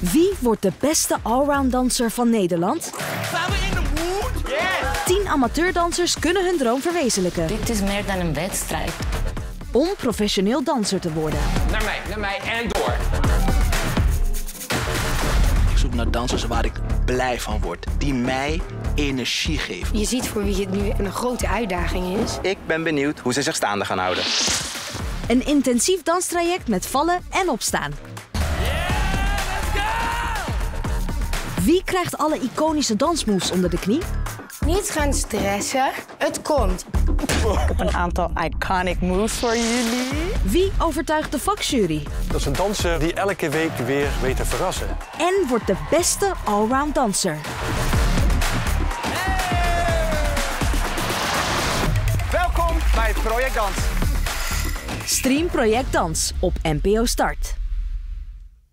Wie wordt de beste allround danser van Nederland? Zijn we in de mood? Yes! 10 amateurdansers kunnen hun droom verwezenlijken Dit is meer dan een wedstrijd. om professioneel danser te worden. Naar mij, naar mij en door. Ik zoek naar dansers waar ik blij van word. Die mij energie geven. Je ziet voor wie het nu een grote uitdaging is. Ik ben benieuwd hoe ze zich staande gaan houden. Een intensief danstraject met vallen en opstaan. Wie krijgt alle iconische dansmoves onder de knie? Niet gaan stressen, het komt. een aantal iconic moves voor jullie. Wie overtuigt de vakjury? Dat is een danser die elke week weer weet te verrassen. En wordt de beste allround danser? Welkom bij Project Dans. Stream Project Dans op NPO Start.